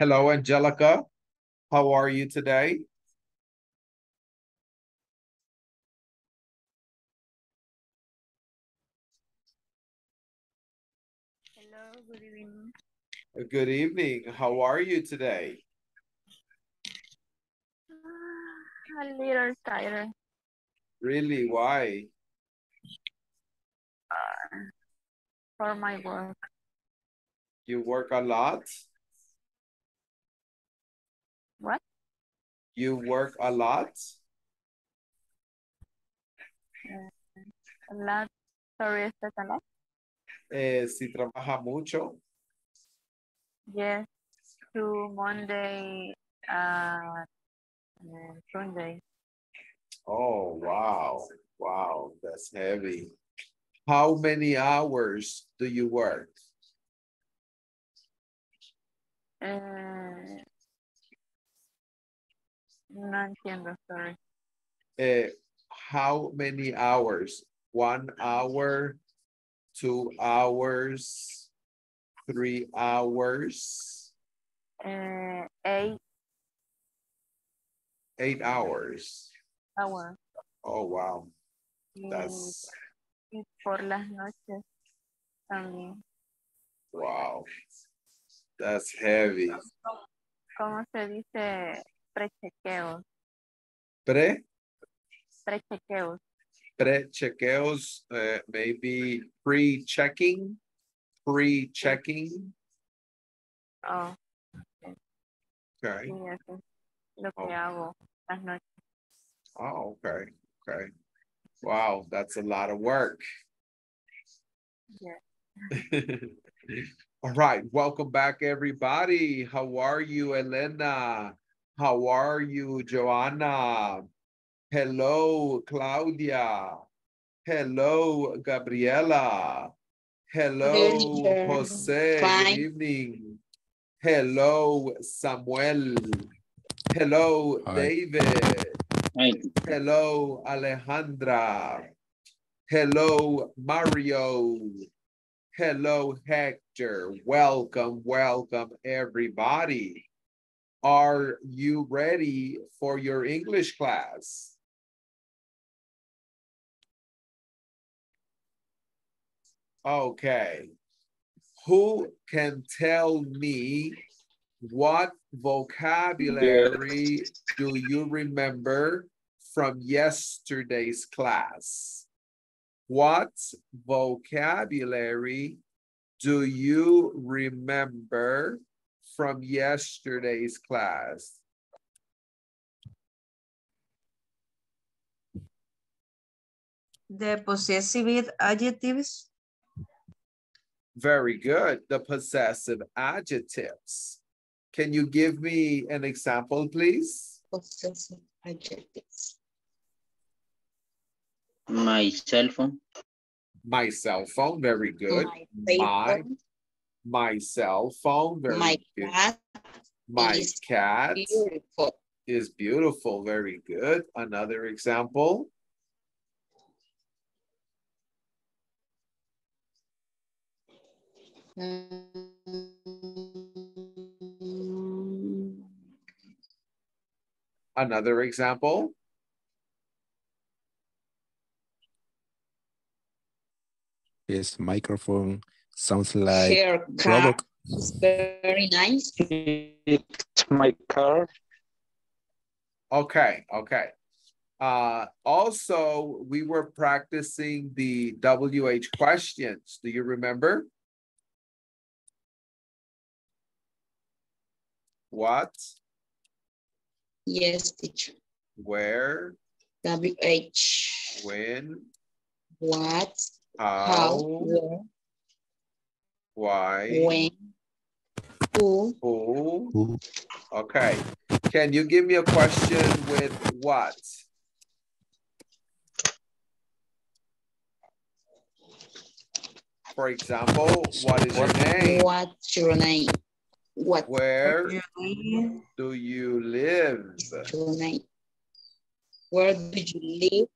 Hello, Angelica. How are you today? Hello, good evening. Good evening. How are you today? Ah, a little tired. Really? Why? Ah, for my work. You work a lot? What? You work a lot? A lot. Sorry, is that a lot? Eh, si trabaja mucho. Yes. To Monday, uh, Sunday. Oh, wow. Wow, that's heavy. How many hours do you work? Eh, no entiendo, sorry. Eh, how many hours? One hour, two hours, three hours, Eh, eight eight hours. hours. Oh, wow. That's y por las noches también. wow. That's heavy. ¿Cómo se dice prechequeos? Pre, Prechequeos. pre-chequeos, uh, maybe pre-checking, pre-checking. Oh, Okay. sí, eso es lo que Oh. hago las noches. Oh, okay, okay. Wow, that's a lot of work. Yes. All right, welcome back, everybody. How are you, Elena? How are you, Joanna? Hello, Claudia. Hello, Gabriela. Hello. Jose. Fine. Good evening. Hello, Samuel. Hello, Hi. David. Hi. Hello, Alejandra. Hello, Mario. Hello, Hector. Welcome, welcome, everybody. Are you ready for your English class? Okay. Who can tell me what vocabulary do you remember from yesterday's class? What vocabulary do you remember from yesterday's class? The possessive adjectives, Very good. The possessive adjectives. Can you give me an example, please? Possessive adjectives. My cell phone. My cell phone, very good. My My, phone. My cell phone, very My good. cat My is cat beautiful. is beautiful, very good. Another example. Another example. His microphone sounds like Her car is very nice. It's my car. Okay, okay. Uh, also, we were practicing the WH questions. Do you remember? What, Yes, teacher. where, WH. when, What, how, how, where, why, when, who, who. Who- Okay, can you give me a question with what? For example, what is your name? what's your name? What Where your name, do you live? is your name? Where do you live?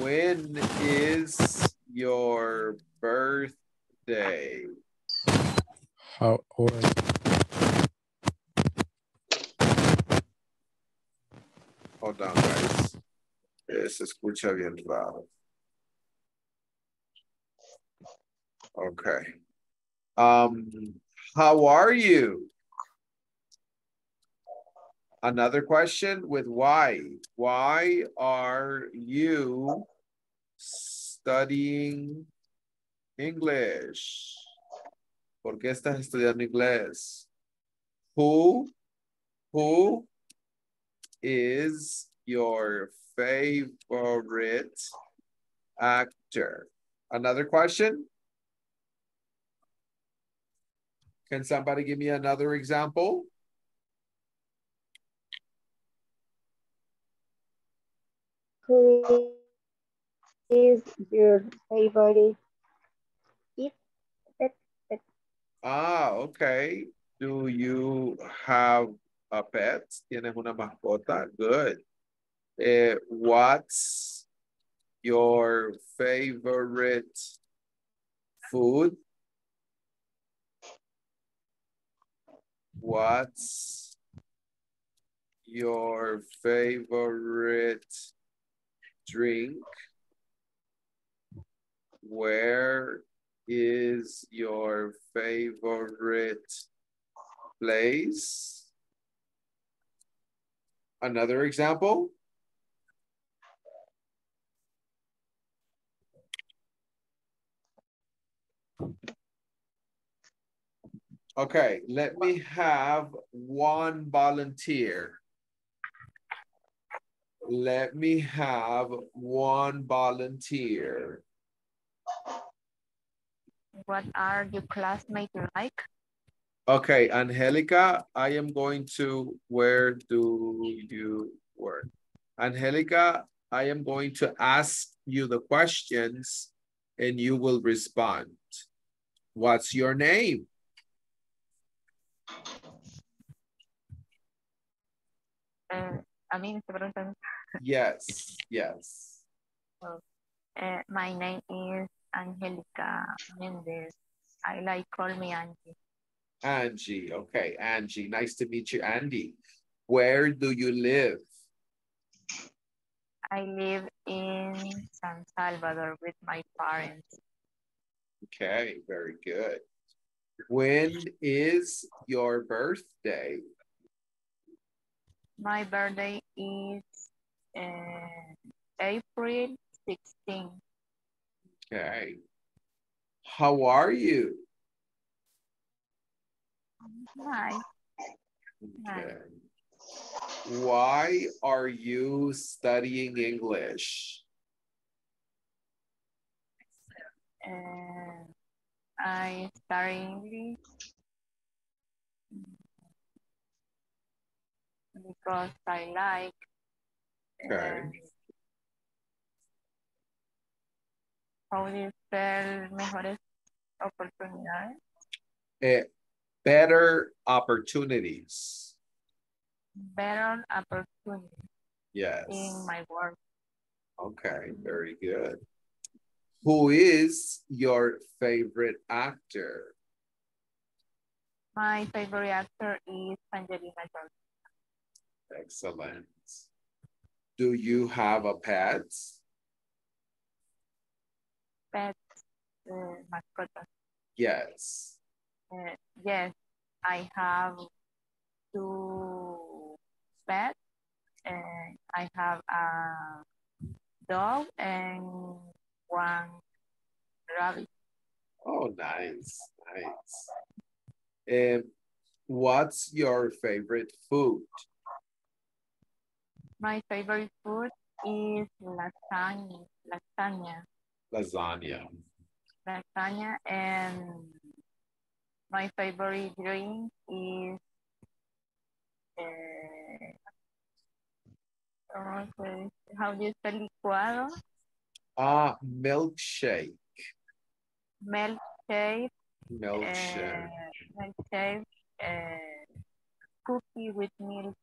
When is your birthday? how old Hold on, guys. Yes, escucha bien raro. Okay. Um, how are you? Another question with why. Why are you studying English? ¿Por qué estás estudiando inglés? Who, who is your favorite actor? Another question? Can somebody give me another example? Who is your favorite eat pet? pet? Ah, okay. Do you have a pet? ¿Tienes una mascota? Good. Eh, what's your favorite food? What's your favorite drink? Where is your favorite place? Another example? Okay, let me have one volunteer. Let me have one volunteer. What are your classmates like? Okay, Angelica, I am going to, where do you work? Angelica, I am going to ask you the questions and you will respond. What's your name? A mí me está preguntando. Yes, yes. Eh, my name is Angelica Mendez. I like call me Angie. Angie, okay, Angie, nice to meet you, Andy. Where do you live? I live in San Salvador with my parents. Okay, very good. When is your birthday? My birthday is uh, April 16. Okay. How are you? Nice. Okay. Why are you studying English? And I study English because I like Okay. and how do you spell mejores oportunidades? Eh, better opportunities. Better opportunities. Yes. in my work. Okay, very good. Who is your favorite actor? My favorite actor is Angelina Jolie. Excellent. Do you have a pet? Pet uh, mascotas. Yes. Uh, yes, I have two pets. And I have a dog and one rabbit. Oh, nice, nice. And what's your favorite food? My favorite food is lasagna, lasagna, Lasagna. lasagna, and my favorite drink is uh, ¿cómo se dice? how do you spell licuado? Ah, milkshake. Milkshake, Milkshake. uh, milkshake, uh, cookie with milk.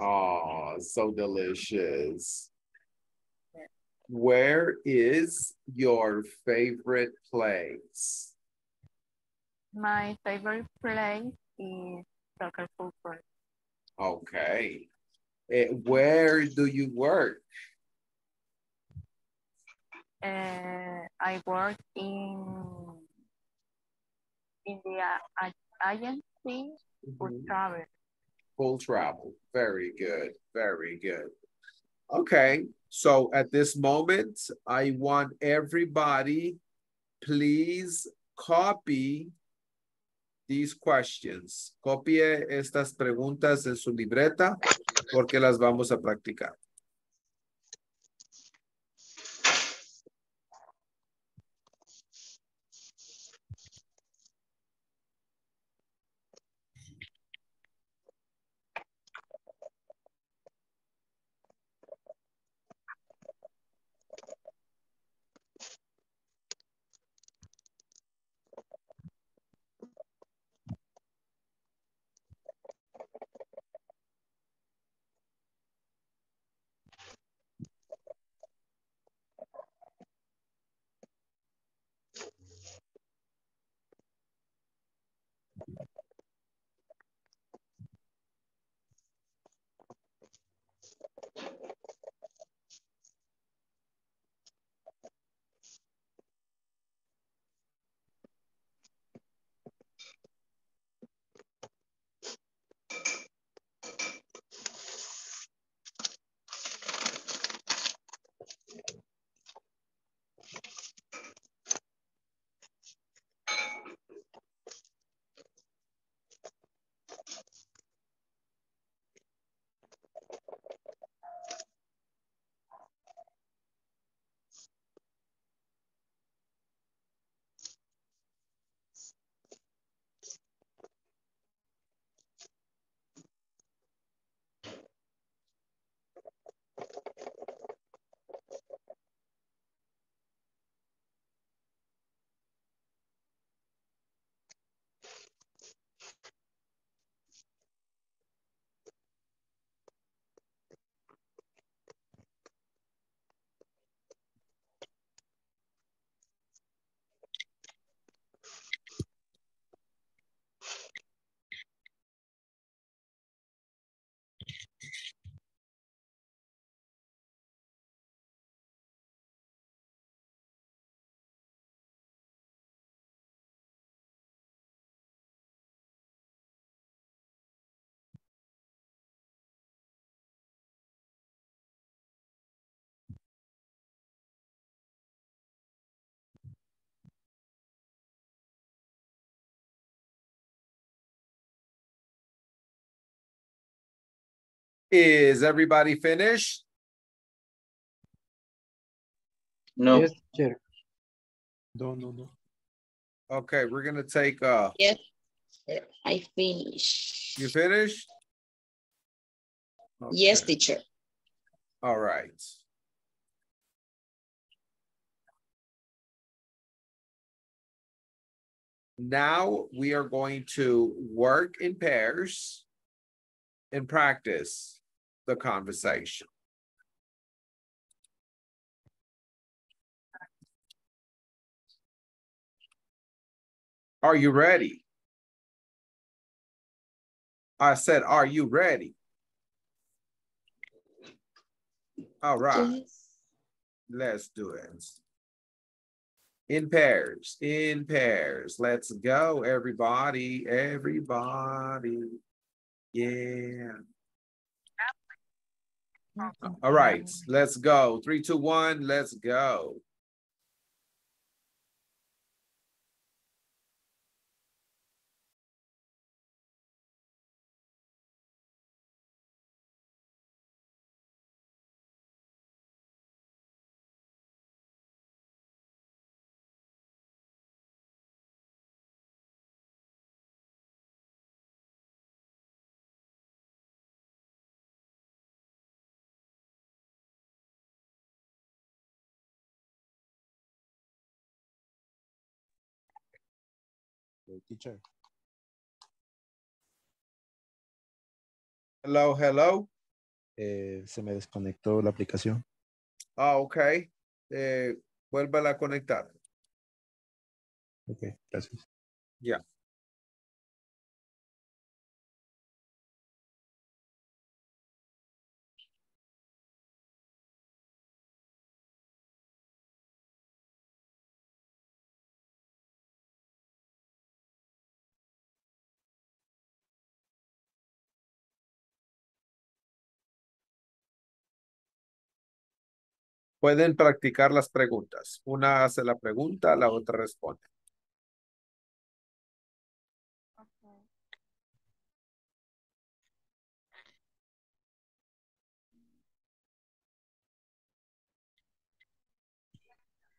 Oh, so delicious. Where is your favorite place? My favorite place is soccer football. Okay. Eh, where do you work? Uh, I work in in the uh, agency for Mhm. travel. Full travel. Very good. Very good. Okay, so at this moment, I want everybody, please copy these questions. Copie estas preguntas en su libreta porque las vamos a practicar. Is everybody finished? No. Yes, teacher. No, no, no. Okay, we're gonna take, uh, Yes, I finish. you finished? Yes, Okay, teacher. All right. Now we are going to work in pairs and practice the conversation. Are you ready? I said, are you ready? All right, Yes. let's do it. In pairs, in pairs. Let's go, everybody, everybody. Yeah. All right, let's go. Three, two, one, let's go. Teacher, Hello, hello. eh, se me desconectó la aplicación. Ah, ok. Eh, vuélvala a conectar. Ok, gracias. Ya. Pueden practicar las preguntas. Una hace la pregunta, la otra responde.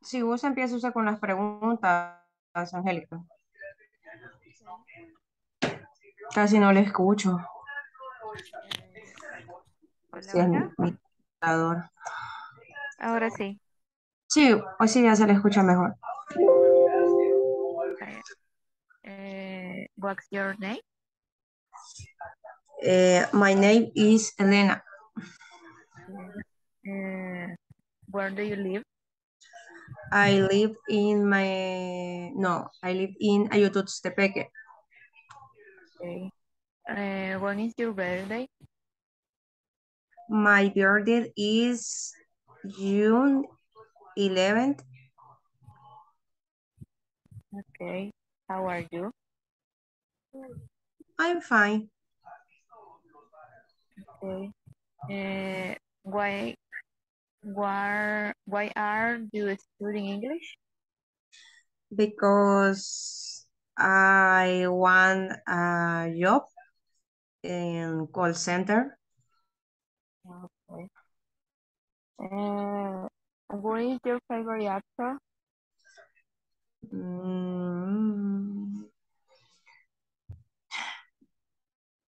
Si vos empieza usted con las preguntas, Angélica. Casi no le escucho. Hola, Sí, es mi hola. Ahora sí. Sí, hoy sí ya se le escucha mejor. Eh, what's your name? Eh, my name is Elena. Eh, where do you live? I live in my, no, I live in Ayutuxtepeque. Okay. Eh, when is your birthday? My birthday is June 11th. Okay. How are you? I'm fine Okay. Eh, why, why, why are you studying English? because I want a job in call center. Okay. Uh, what is your favorite actor? Mm.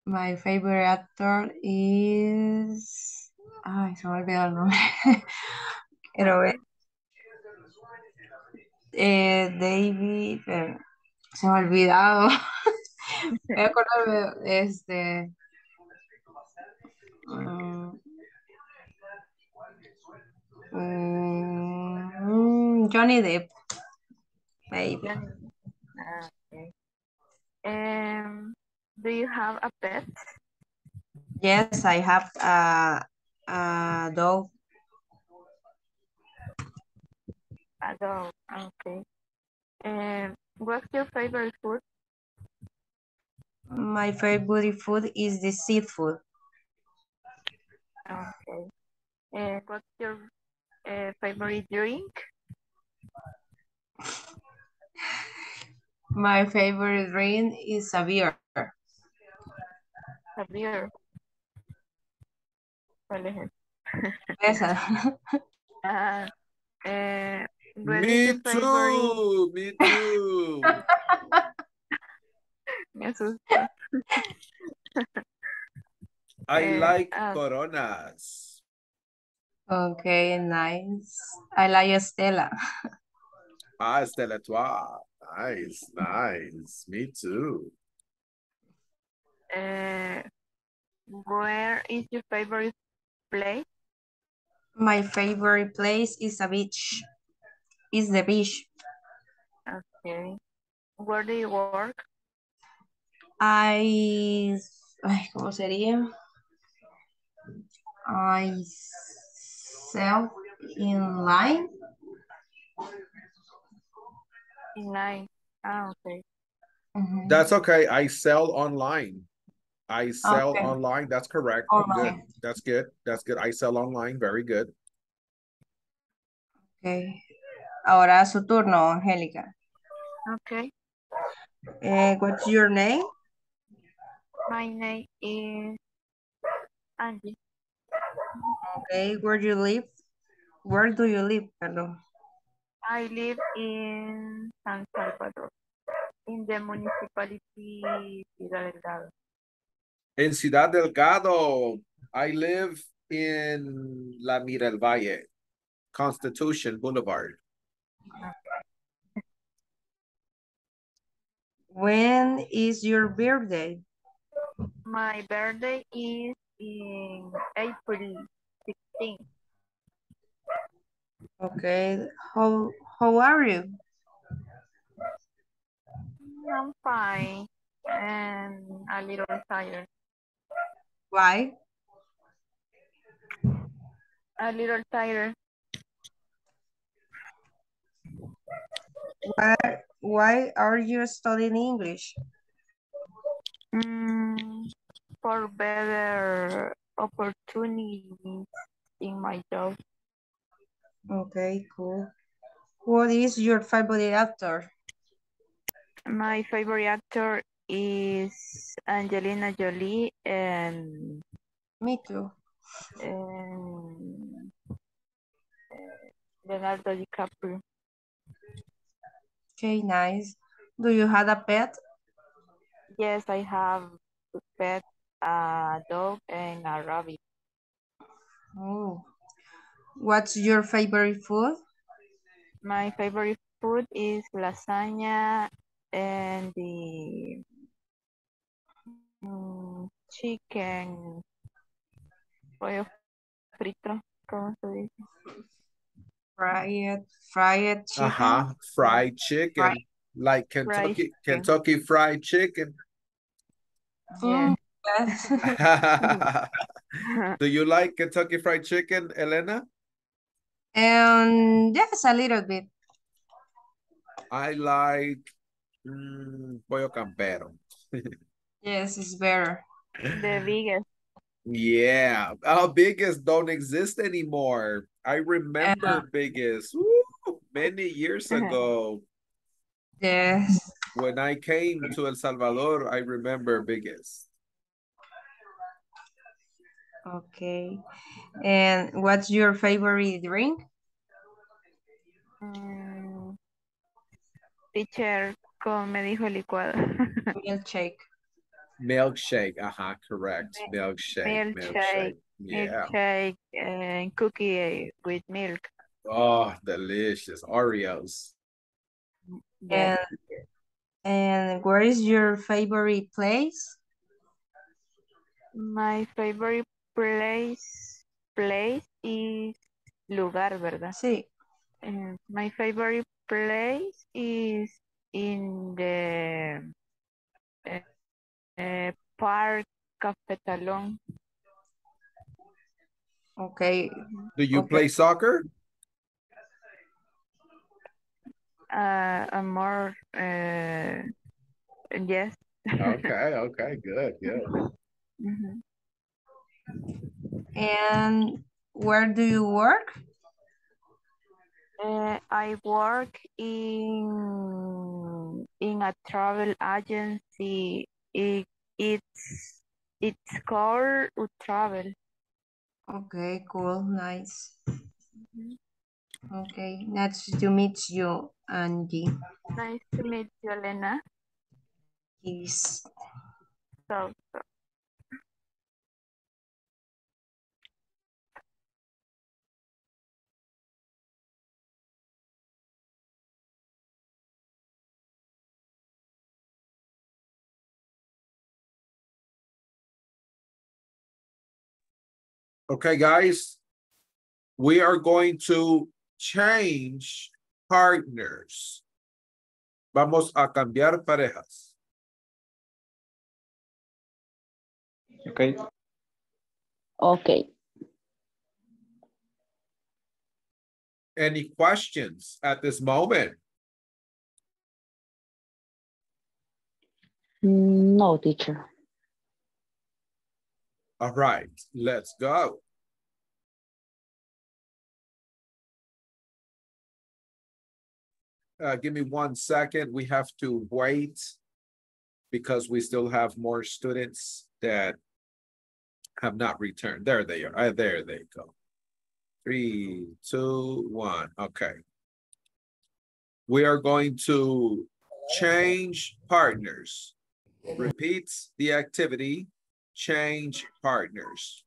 My favorite actor is... Ay, se me olvidó el nombre. Quiero ver. Eh, David... eh, se me ha olvidado. Voy a acordarme de este... mm, mm, Johnny Depp. Maybe. Ah, okay. Um, do you have a pet? Yes, I have a, a dog. A dog. Okay. Um, what's your favorite food? My favorite food is the seafood. Okay. Uh, what's your uh, favorite drink? My favorite drink is a beer. A beer. ¿Cuál es? Esa. Eh, Me your favorite- too, me too. Me asusta. I Eh, like ah. coronas. Okay, nice. I like Stella. Ah, Stella Artois. Nice, nice. Me too. Uh, where is your favorite place? My favorite place is a beach. Is the beach. Okay. Where do you work? I, ay, ¿cómo sería? I sell in line. In line. Ah, okay. Mhm. That's okay. I sell online. I sell Okay. online. That's correct. Online. Good. That's good. That's good. I sell online. Very good. Okay. Ahora su turno, Angélica. Okay. Eh, what's your name? My name is Angie. Okay, where do you live? Where do you live? Perdón. I live in San Salvador, in the municipality Ciudad Delgado. In Ciudad Delgado, I live in La Mira del Valle, Constitution Boulevard. When is your birthday? My birthday is in April 16. Okay, how how are you? I'm fine and a little tired. Why? A little tired. Why why are you studying English? Mm, for better opportunities in my job. Okay, cool. What is your favorite actor? My favorite actor is Angelina Jolie and, Me too. and Leonardo DiCaprio. Okay, nice. Do you have a pet? Yes, I have a pet, a dog, and a rabbit. Oh. What's your favorite food? My favorite food is lasagna and the mm, chicken, pollo frito, ¿cómo se dice? Fried, fried chicken. Uh-huh. Fried chicken. Fried- Like Fried Kentucky, chicken. Kentucky Fried Chicken. Mm, yes. Do you like Kentucky Fried Chicken, Elena? and yes, a little bit. I like mm, pollo campero. Yes, it's better. The biggest. Yeah, our biggest don't exist anymore. I remember biggest woo, many years Uh-huh. ago Yes. when I came to El Salvador. I remember biggest. Okay. And what's your favorite drink? Mm, teacher, como me dijo licuado. Milkshake. Milkshake, uh-huh, correct. Milkshake, milkshake. Milkshake, Yeah. Milkshake and cookie with milk. Oh, delicious. Oreos. Yes. And and where is your favorite place? My favorite place place is lugar, ¿verdad? Sí. And my favorite place is in the uh, uh, park Cafetalón. Okay. Do you Okay. play soccer? Uh, I'm more uh, yes. Okay, okay, good, good. Mhm. And where do you work? Uh, I work in in a travel agency. It, it's it's called Travel. Okay, cool, nice. Okay, nice to meet you, Angie. Nice to meet you, Elena. Yes. So, so Okay, guys, we are going to change partners. Vamos a cambiar parejas. Okay. Okay. Any questions at this moment? No, teacher. All right, let's go. Uh, give me one second. We have to wait because we still have more students that have not returned. There they are. Uh, there they go. Three, two, one. Okay. We are going to change partners. Repeats the activity, change partners.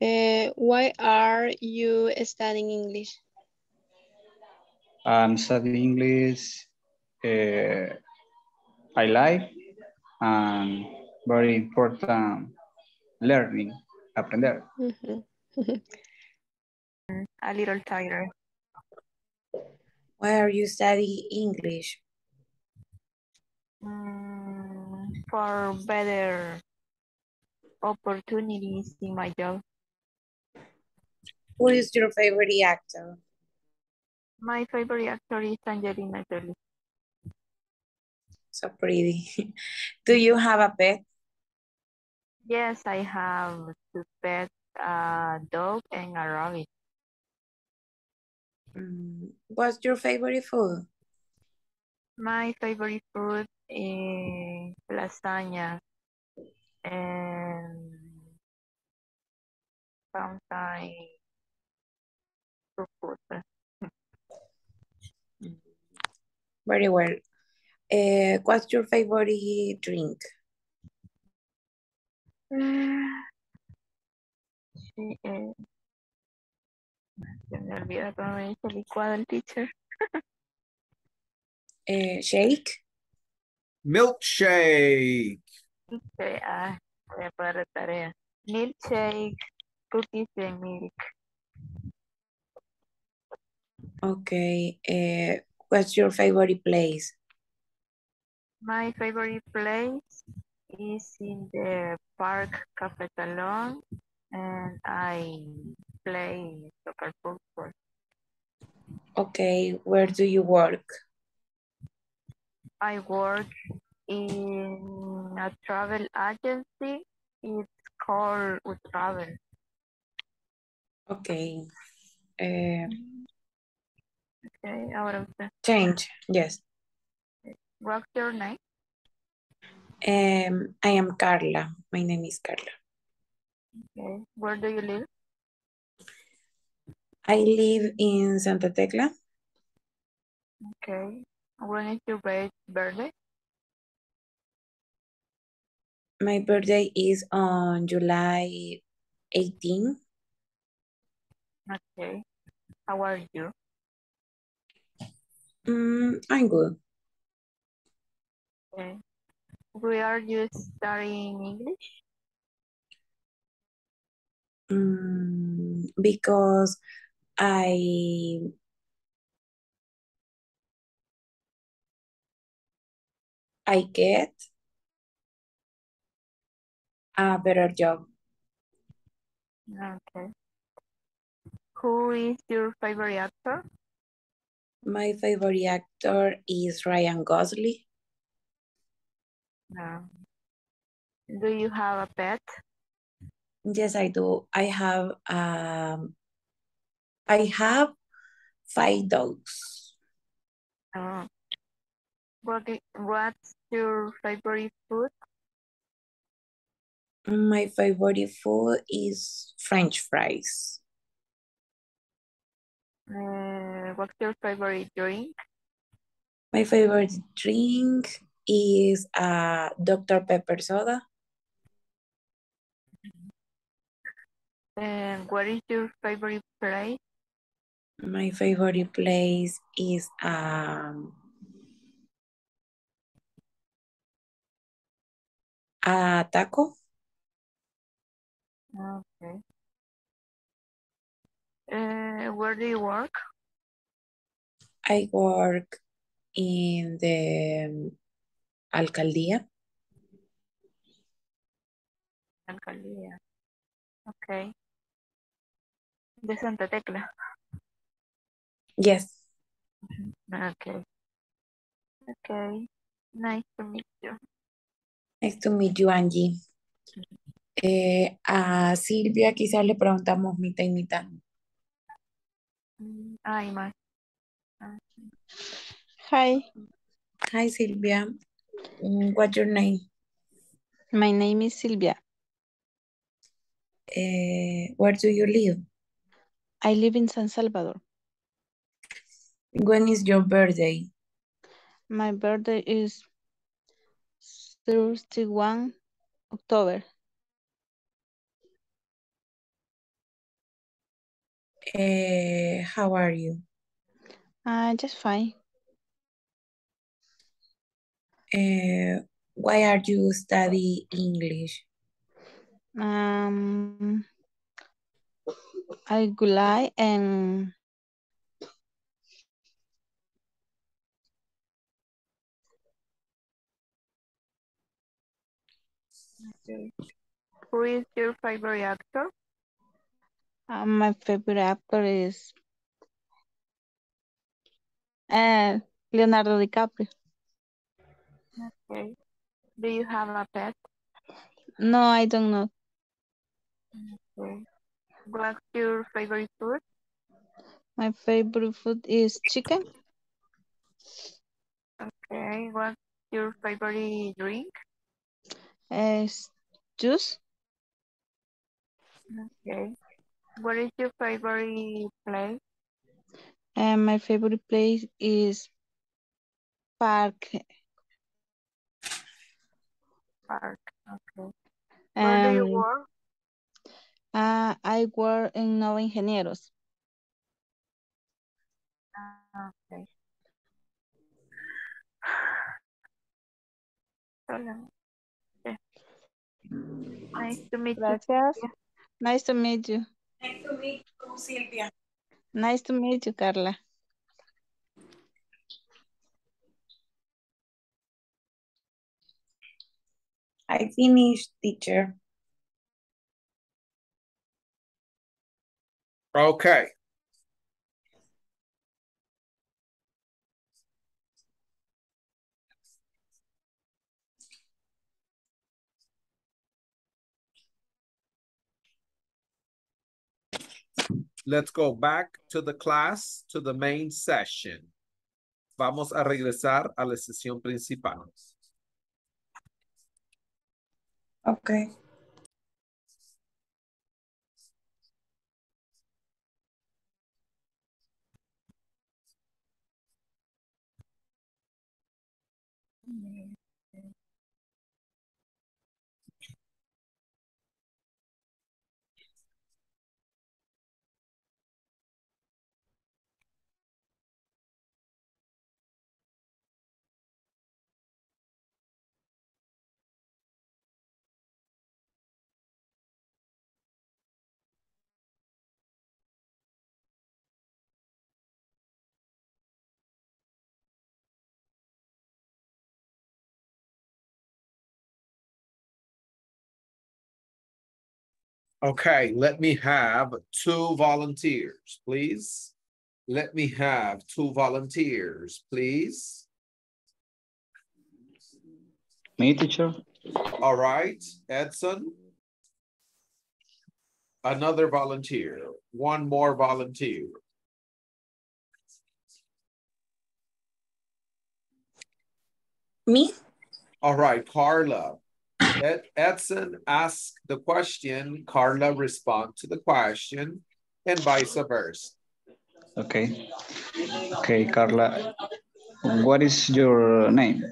Uh, why are you studying English? I'm studying English. Uh, I like and very important learning, aprender. Mhm. A little tired. Why are you studying English? Mm, for better opportunities in my job. Who is your favorite actor? My favorite actor is Angelina Jolie. So pretty. Do you have a pet? Yes, I have two pets, a dog and a rabbit. Mm, What's your favorite food? My favorite food is lasagna and sometimes pupusas. Very well. Uh, what's your favorite drink? Sí, eh, se me olvida cómo me dice licuado el teacher. Eh, shake? Milkshake. Okay, ah, voy a poner de tarea. Milkshake, cookies and milk. Okay. Uh, what's your favorite place? My favorite place is in the park Cafetalón and I play soccer football. Okay. Where do you work? I work in a travel agency. It's called Travel. Okay. Uh, Okay, ahora usted. change. Yes. What's your name? Um, I am Carla. My name is Carla. Okay, where do you live? I live in Santa Tecla. Okay, when is your birthday? My birthday is on July 18. Okay, how are you? Mm, I'm good. Okay, where are you studying English? Mm, because I I get a better job. Okay. Who is your favorite actor? My favorite actor is Ryan Gosling. No. Do you have a pet? Yes, I do. I have um I have five dogs. Oh. What what's your favorite food? My favorite food is French fries. Uh, what's your favorite drink? My favorite drink is uh, Dr. Pepper soda. And what is your favorite place? My favorite place is um, a taco. Okay. Uh, where do you work? I work in the alcaldía. Alcaldía. Okay. De Santa Tecla. Yes. Okay. Okay. Nice to meet you. Nice to meet you, Angie. Eh, a Silvia quizás le preguntamos mitad y mitad. Ay, más. Ah, Hi, Hi, Silvia. Mm, What's your name? my name is Silvia. Eh, where do you live? I live in San Salvador. When is your birthday? My birthday is 31 October. Uh, how are you? Uh, just fine. Uh, why are you study English? Um, I would like and Okay. Who is your favorite actor? Uh, my favorite actor is uh, Leonardo DiCaprio. Okay. Do you have a pet? No, I don't know. Okay. What's your favorite food? My favorite food is chicken. Okay. What's your favorite drink? Is juice. Okay. What is your favorite place? And my favorite place is park. Park. Okay. Where do you Um, work? uh, I work in Nova Ingenieros. Okay. Hola. Nice to meet you. Nice to meet you. Nice to meet you, Silvia. Nice to meet you, Carla. I finished, teacher. Okay. Let's go back to the class, to the main session. Vamos a regresar a la sesión principal. Okay. Okay, let me have two volunteers, please. Let me have two volunteers, please. Me, teacher. All right, Edson. Another volunteer, one more volunteer. Me? All right, Carla. Ed, Edson ask the question, Carla respond to the question, and vice versa. Okay. Okay, Carla. What is your name?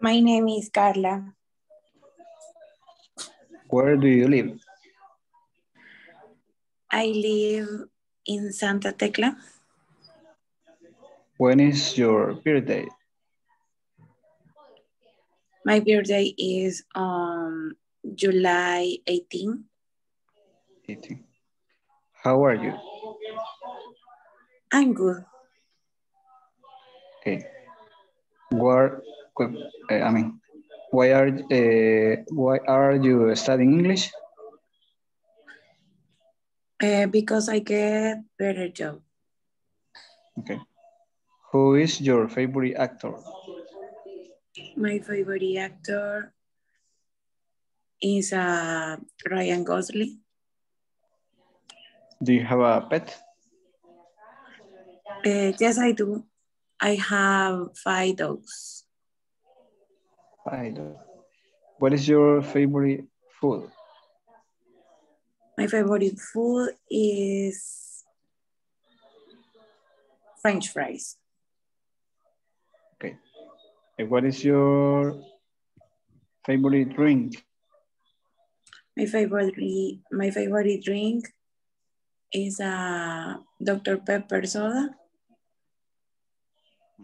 My name is Carla. Where do you live? I live in Santa Tecla. When is your birthday? My birthday is on July 18. 18. How are you? I'm good. Okay. Where, uh, I mean, why are uh, why are you studying English? Uh, because I get better job. Okay. Who is your favorite actor? My favorite actor is uh, Ryan Gosling. Do you have a pet? Uh, yes, I do. I have five dogs. I don't. What is your favorite food? My favorite food is French fries. What is your favorite drink? My favorite my favorite drink is uh, a Dr. Pepper soda.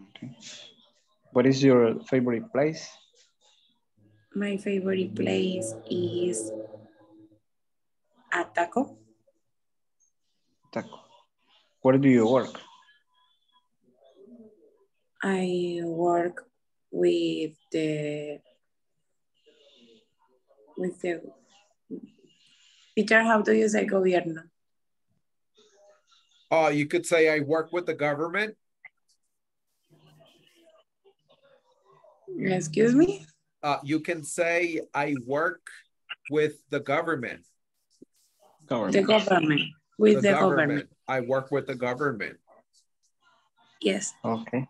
Okay. What is your favorite place? My favorite place is Ataco. Taco. Where do you work? I work with the with the Peter, how do you say gobierno? Oh, you could say I work with the government. Excuse me? Uh, you can say I work with the government. The government. With the, government. I work with the government. Yes. Okay.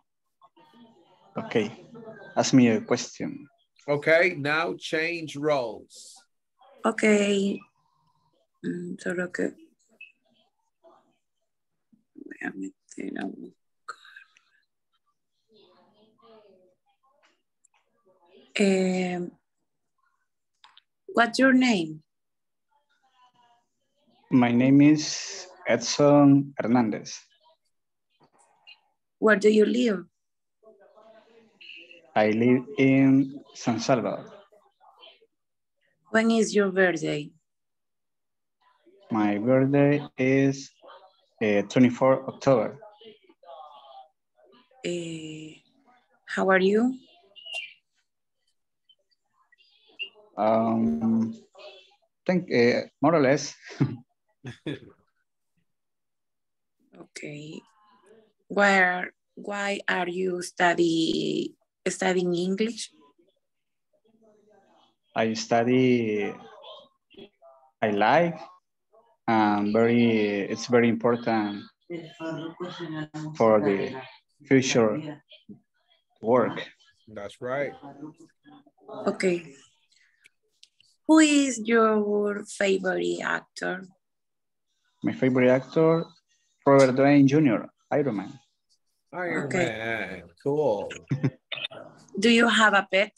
Okay. Ask me a question. Okay, now change roles. Okay. Mm, solo que voy a meter a buscar. Eh, what's your name? My name is Edson Hernandez. Where do you live? I live in San Salvador. When is your birthday? My birthday is uh, 24 October. Eh, how are you? Um, think uh, more or less. Okay. Where, why are you study, studying English? I study. I like. Um, very. It's very important for the future work. That's right. Okay. Who is your favorite actor? My favorite actor, Robert Downey Jr., Iron Man. Iron Okay. Man, cool. Do you have a pet?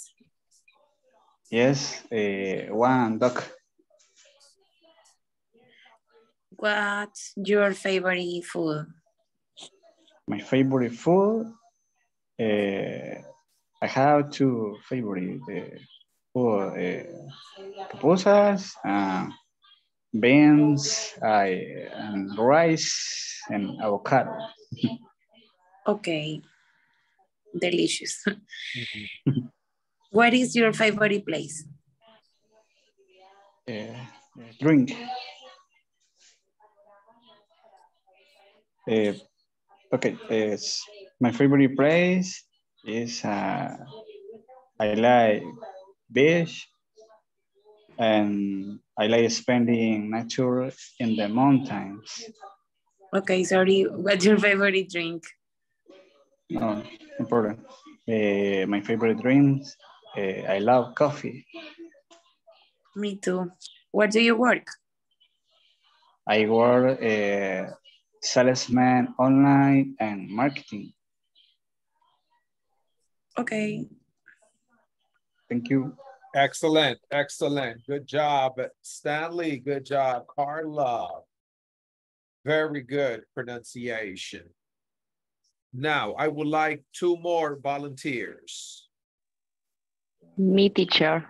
Yes, uh, one duck. What's your favorite food? My favorite food, uh, I have two favorite uh, food, uh, pupusas, uh, beans, I, and rice, and avocado. Okay. Delicious. What is your favorite place? Uh, drink. Uh, okay, it's my favorite place is uh, I like beach and I like spending nature in the mountains. Okay, sorry. What's your favorite drink? No, no problem. Uh, my favorite drinks, uh, I love coffee. Me too. Where do you work? I work uh, salesman online and marketing. Okay. Thank you. Excellent, excellent. Good job, Stanley. Good job, Carla. Very good pronunciation. Now, I would like two more volunteers. Me, teacher.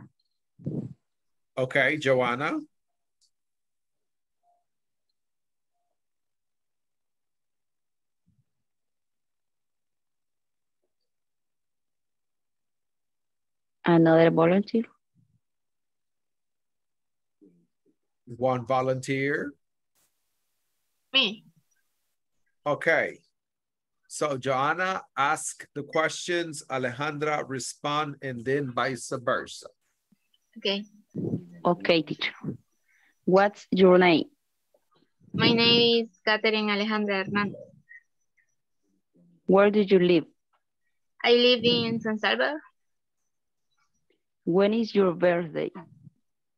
Okay, Joanna. Another volunteer. One volunteer. Me. Okay. So Joanna, ask the questions, Alejandra respond, and then vice versa. Okay. Okay, teacher. What's your name? My name is Catherine Alejandra Hernandez. Where do you live? I live in San Salvador. When is your birthday?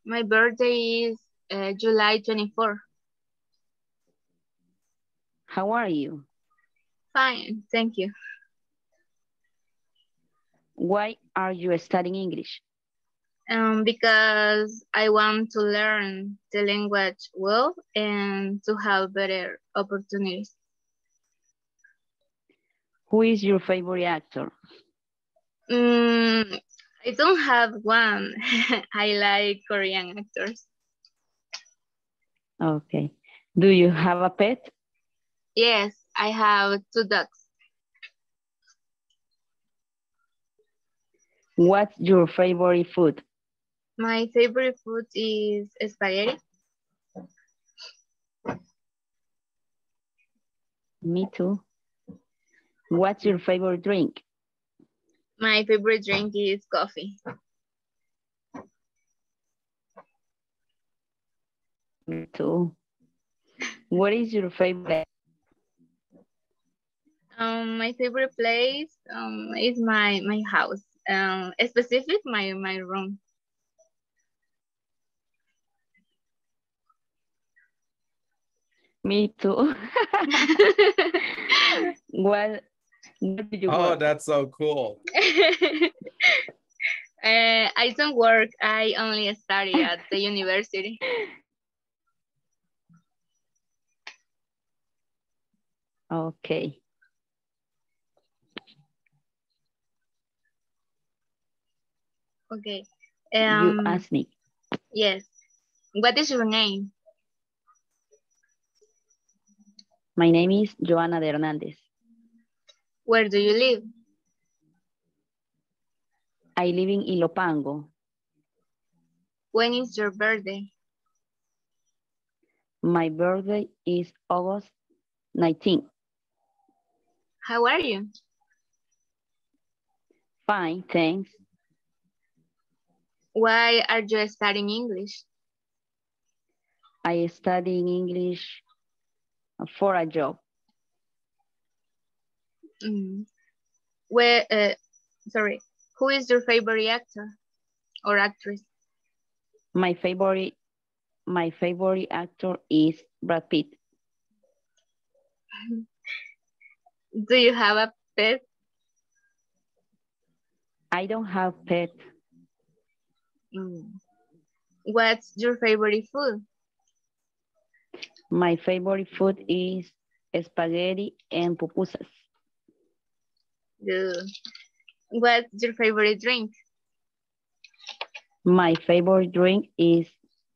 My birthday is uh, July 24. How are you? Fine, thank you. Why are you studying English? Um, because I want to learn the language well and to have better opportunities. Who is your favorite actor? Mm, I don't have one. I like Korean actors. Okay. Do you have a pet? Yes, I have two dogs. What's your favorite food? My favorite food is spaghetti. Me too. What's your favorite drink? My favorite drink is coffee. Me too. What is your favorite? Um, my favorite place um, is my my house. Um, specific my my room. Me too. what, what do you Oh, work? that's so cool. Uh, I don't work. I only study at the university. Okay. Okay. you Um, ask me. yes. What is your name? My name is Joana de Hernandez. Where do you live? I live in Ilopango. When is your birthday? My birthday is August 19. How are you? Fine, thanks. Why are you studying English? I study English for a job. Mm. Where, uh, sorry, who is your favorite actor or actress? My favorite, my favorite actor is Brad Pitt. Do you have a pet? I don't have pet. Mm. What's your favorite food? My favorite food is spaghetti and pupusas. Good. What's your favorite drink? My favorite drink is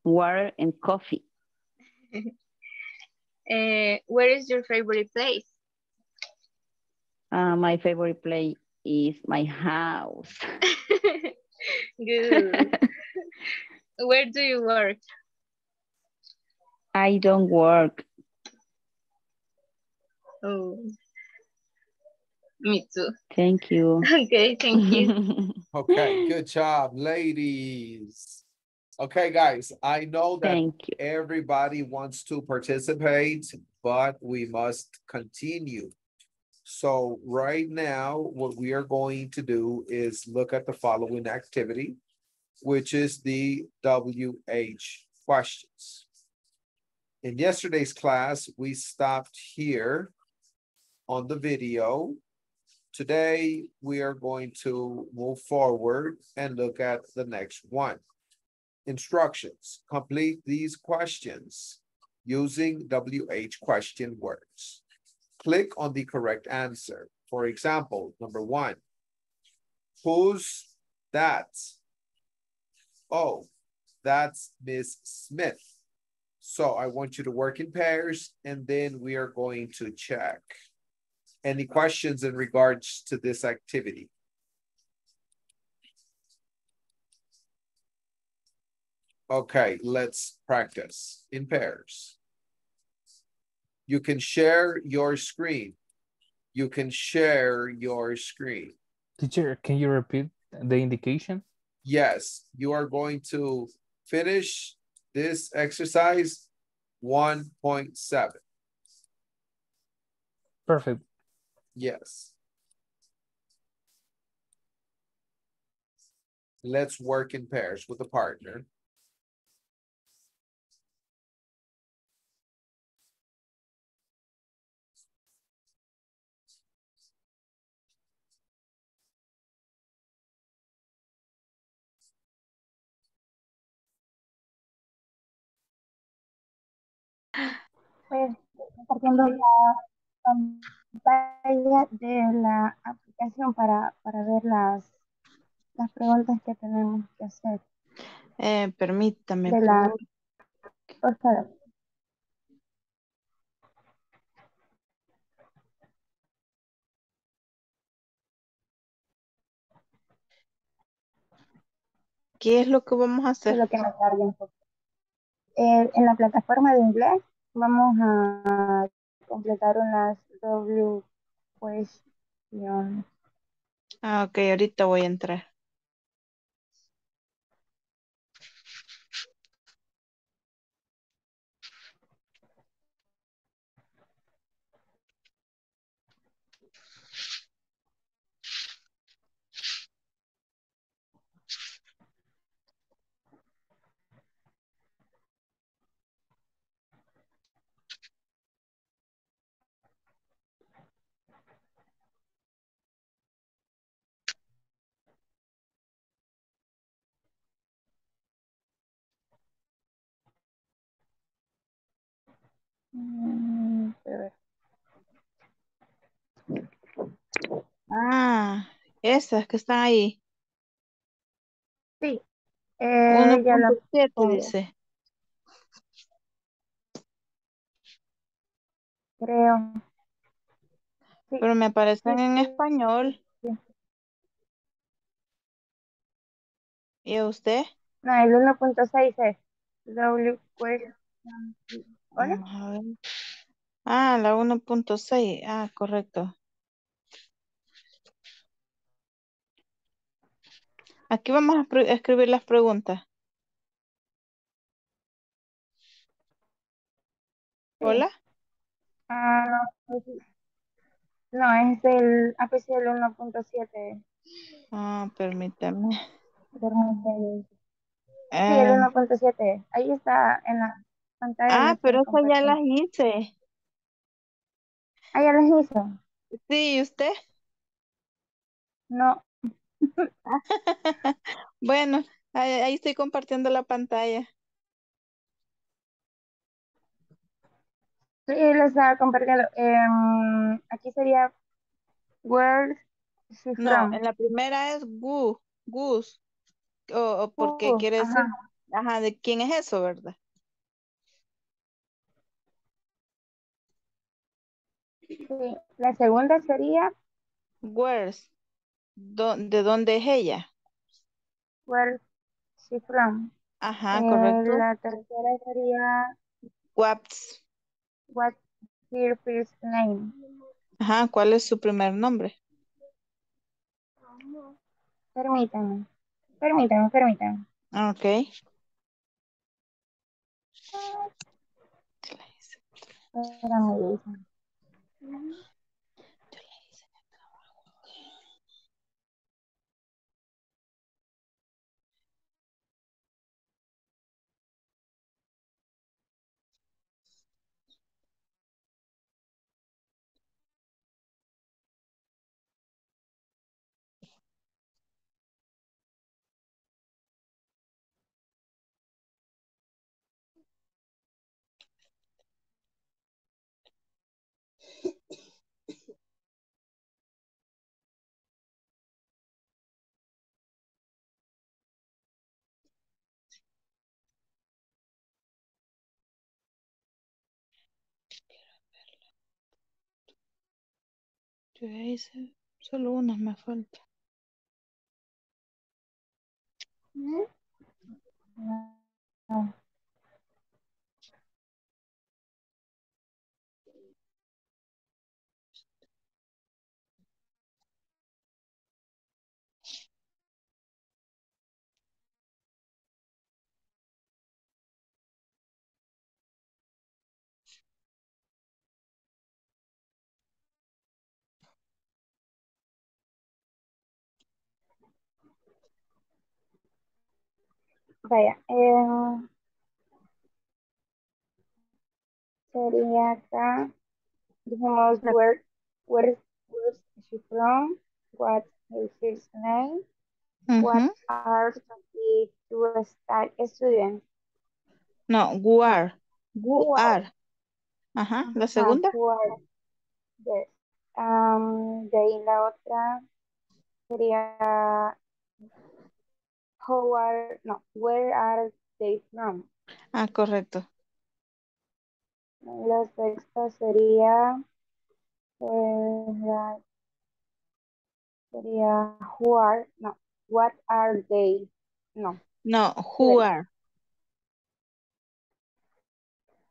water and coffee. Uh, where is your favorite place? Uh, my favorite place is my house. Good. Where do you work? I don't work. Oh, me too. Thank you. Okay, thank you. Okay, good job, ladies. Okay, guys, I know that Thank you. everybody wants to participate, but we must continue. So right now, what we are going to do is look at the following activity, which is the WH questions. In yesterday's class, we stopped here on the video. Today, we are going to move forward and look at the next one. Instructions, complete these questions using WH question words. Click on the correct answer. For example, number one, who's that? Oh, that's Miss Smith. So I want you to work in pairs and then we are going to check. Any questions in regards to this activity? Okay, let's practice in pairs. You can share your screen. You can share your screen. Teacher, can you repeat the indication? Yes, you are going to finish this exercise 1.7. Perfect. Yes. Let's work in pairs with a partner. Pues, compartiendo la pantalla de la aplicación para, para ver las, las preguntas que tenemos que hacer. Eh, permítame. De la, por- favor. ¿Qué es lo que vamos a hacer? Que un poco. Eh, en la plataforma de inglés vamos a completar unas W questions. Ah, ok, ahorita voy a entrar. Ah, esas que están ahí. Sí, eh, ya la 1.7 pongo. dice. Creo. Sí, Pero me aparecen sí, en sí, español. sí. ¿Y usted? No, el 1.6 es W question. ¿Hola? A ver. Ah, la 1.6. Ah, correcto. Aquí vamos a escribir las preguntas. Hola. Ah, no, no, es el, ah, pues sí, el 1.7. Ah, permítame. Permíteme. Sí, el Eh, 1.7. Ahí está en la ah, pero esas ya las hice. Ah, ya las hizo. Sí, ¿y usted? No, Bueno, ahí, ahí estoy compartiendo la pantalla. sí, lo estaba compartiendo. Em, aquí sería where she No, from. en la primera es gu, gus, o, o porque Uh, quiere decir, ajá, ¿de quién es eso, verdad? Sí. La segunda sería Where's, do- ¿de dónde es ella? where she from. Ajá, Eh, correcto. la tercera sería What's, what's her first name. ajá, ¿cuál es su primer nombre? Permítame, permítame. Ah, Ok. Espérame, Ya solo una, me falta. Vaya, eh, sería acá, dijimos, where, where, where's she from? What's her first name? What Ujú. are the two sta- students? No, Who guar. Ajá, la segunda. who are- yes. Um, de ahí la otra sería how are, no, where are they from? Ah, correcto. La sexta sería, eh, la- sería who are, no, what are they? No, No, who Wait. are.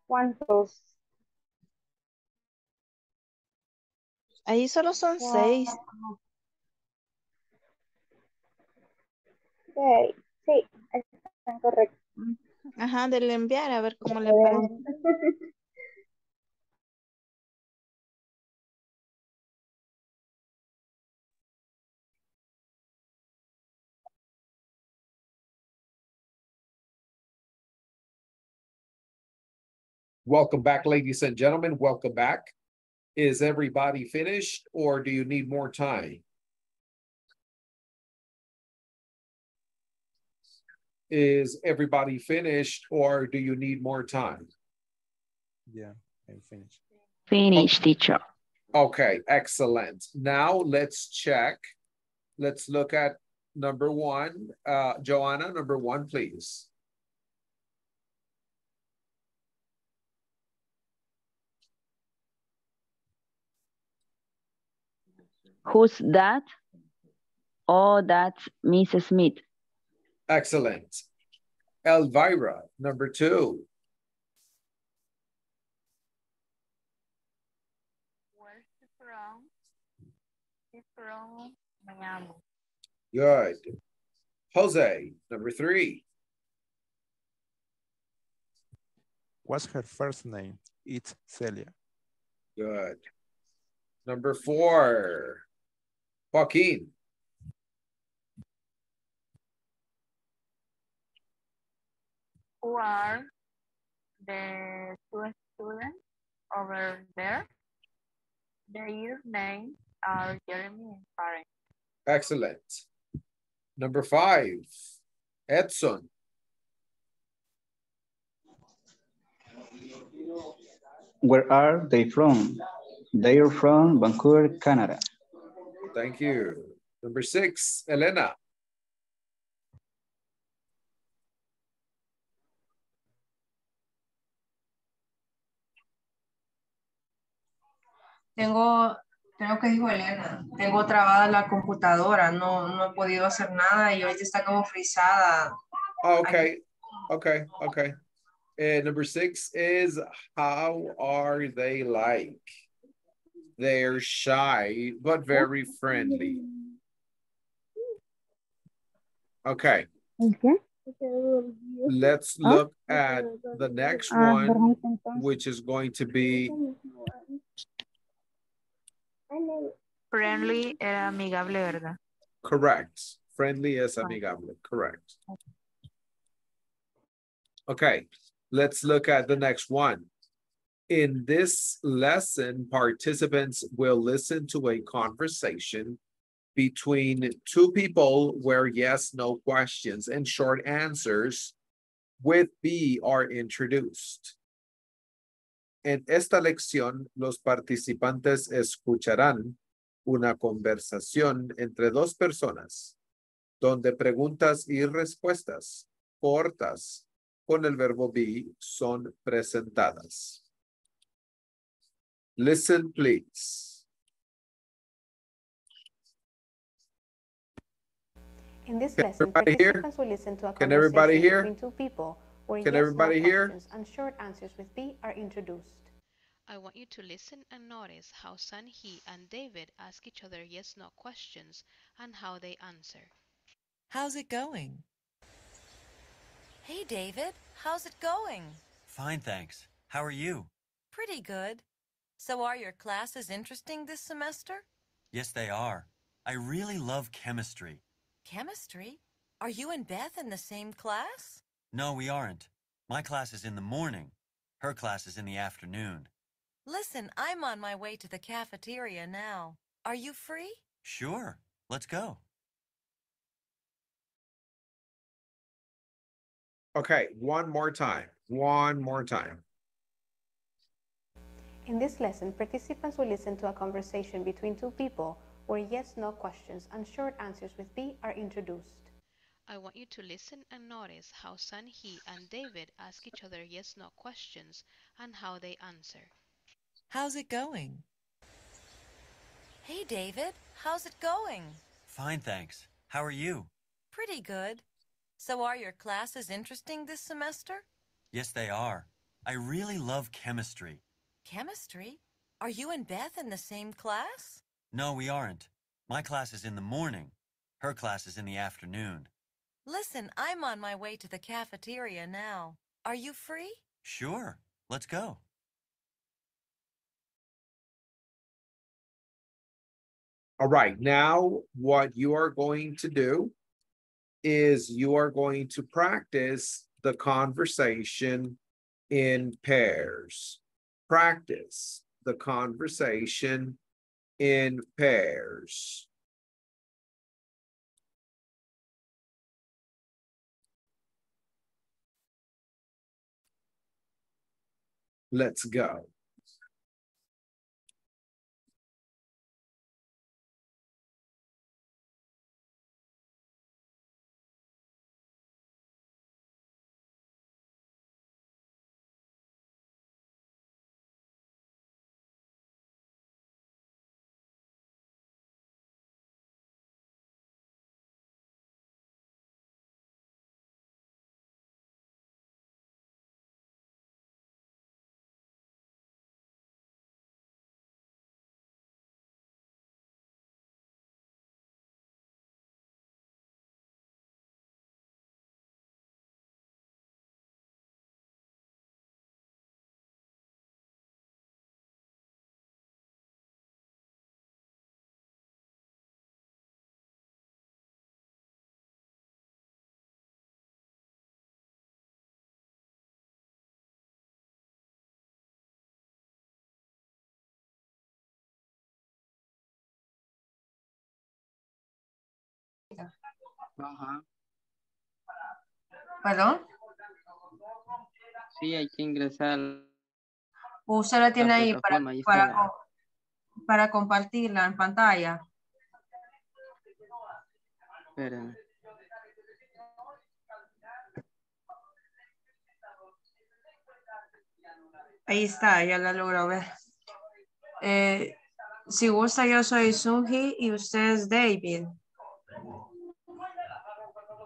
¿cuántos? Ahí solo son Wow. seis. Ok, sí, están correctos. Ajá, del enviar, a ver cómo le parece. Welcome back, ladies and gentlemen. Welcome back. Is everybody finished or do you need more time? Is everybody finished or do you need more time? Yeah, I'm finished. Finish, teacher. Okay, excellent. Now let's check. Let's look at number one. Uh, Joanna, number one, please. Who's that? Oh, that's Mrs. Smith. Excellent. Elvira, number two. Where's she from? She's from Miami. Good. Jose, number three. What's her first name? It's Celia. Good. Number four. Joaquin. Who are the two students over there? Their names are Jeremy and Karen. Excellent. Number five. Edson. Where are they from? They are from Vancouver, Canada. Thank you. Number six. Elena. Tengo, creo que dijo Elena, tengo trabada la computadora, no, no he podido hacer nada y ahorita está como frisada. Okay. Okay. Okay. And number six is how are they like? They're shy, but very friendly. Okay. ¿Qué? Let's Huh? look at the next Ah, one, which is going to be Friendly era amigable, ¿verdad? correct. Friendly es ah. amigable, correct. Okay, let's look at the next one. In this lesson, participants will listen to a conversation between two people where yes, no questions and short answers with be are introduced. En esta lección, los participantes escucharán una conversación entre dos personas, donde preguntas y respuestas cortas con el verbo be son presentadas. Listen, please. In this lesson, everybody participants will listen to a Can everybody conversation hear? between two people where Can yes, everybody no hear? questions and short answers with be are introduced. I want you to listen and notice how Sun-Hee and David ask each other yes no questions and how they answer. How's it going? Hey, David. How's it going? Fine, thanks. How are you? Pretty good. So are your classes interesting this semester? Yes, they are. I really love chemistry. Chemistry? Are you and Beth in the same class? No, we aren't. My class is in the morning. Her class is in the afternoon. Listen, I'm on my way to the cafeteria now. Are you free? Sure. Let's go. Okay, one more time. One more time. In this lesson, participants will listen to a conversation between two people where yes-no questions and short answers with be are introduced. I want you to listen and notice how Sun-Hee and David ask each other yes-no questions and how they answer. How's it going? Hey, David. How's it going? Fine, thanks. How are you? Pretty good. So are your classes interesting this semester? Yes, they are. I really love chemistry. Chemistry? Are you and Beth in the same class? No, we aren't. My class is in the morning. Her class is in the afternoon. Listen, I'm on my way to the cafeteria now. Are you free? Sure. Let's go. All right, now what you are going to do is you are going to practice the conversation in pairs. Practice the conversation in pairs. Let's go. Ajá. ¿Perdón? Sí, hay que ingresar. Usted la tiene La ahí para, ahí para, la- para compartirla en pantalla. Ahí está, ya la logro ver. Eh, si gusta, yo soy Sungi y usted es David.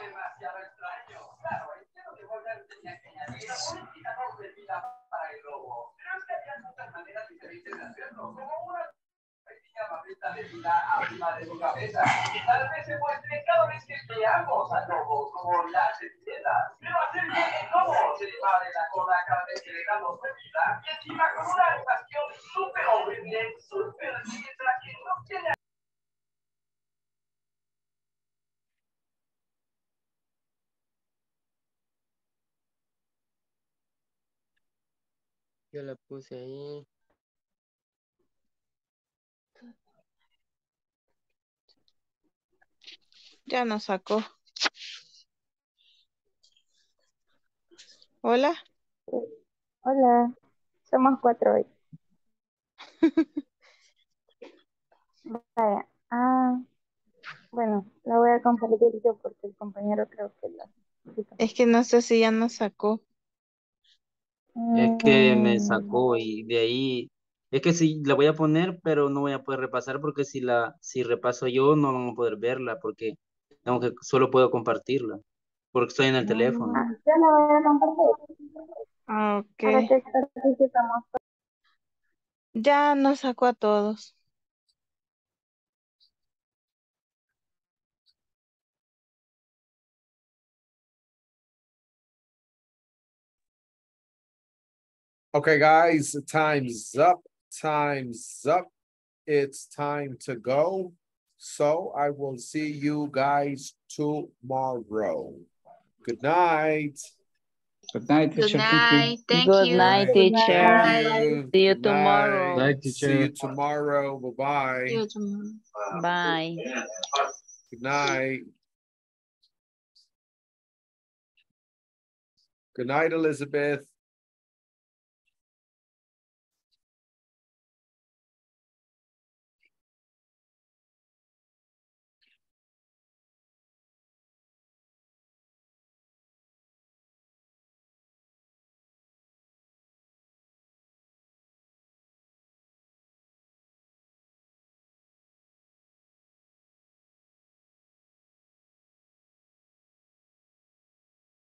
demasiado extraño. Para el lobo. Pero es que hay muchas maneras diferentes de hacerlo. Como una perrita de pina a pina de boca perra cada vez se muestra cada vez que miramos al lobo como las piedras cómo se va de la cola cada vez que le damos comida y encima como una expresión súper obvia súper linda que no tiene Yo la puse ahí. Ya nos sacó. Hola. Hola, somos cuatro hoy. Vaya, ah, bueno, la voy a compartir yo porque el compañero creo que la... Es que no sé si ya nos sacó. Es que me sacó y de ahí. Es que sí, la voy a poner, pero no voy a poder repasar porque si la, si repaso yo no vamos a poder verla porque tengo que, solo puedo compartirla porque estoy en el teléfono. ah, yo la voy a compartir Ok. que participemos. Ya nos sacó a todos. Okay, guys, time's up. Time's up. It's time to go. So I will see you guys tomorrow. Good night. Good night, Good night. Thank Good you. night, Good teacher. night. See you Good tomorrow. night. Night, See you tomorrow. Bye-bye. See you tomorrow. Bye. Good night. Good night, Elizabeth.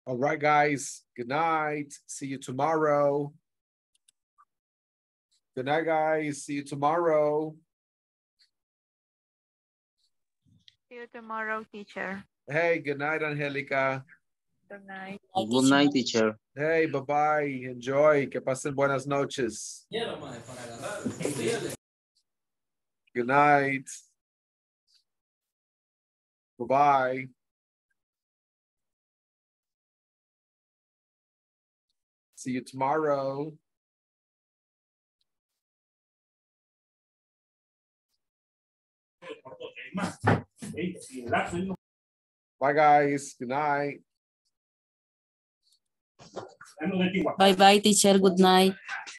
All right, guys. Good night. See you tomorrow. Good night, guys. See you tomorrow. See you tomorrow, teacher. Hey, good night, Angelica. Good night. Good night, teacher. Hey, bye-bye. Enjoy. Que pasen buenas noches. Good night. Bye-bye. See you tomorrow. Bye, guys. Good night. Bye bye, teacher. Good night.